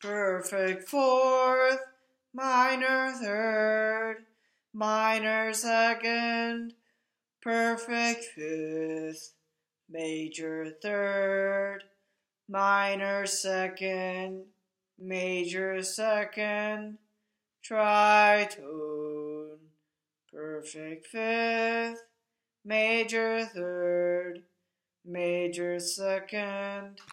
Perfect fourth, minor third, minor second, perfect fifth, major third, minor second, major second, tritone, perfect fifth, major third, major second.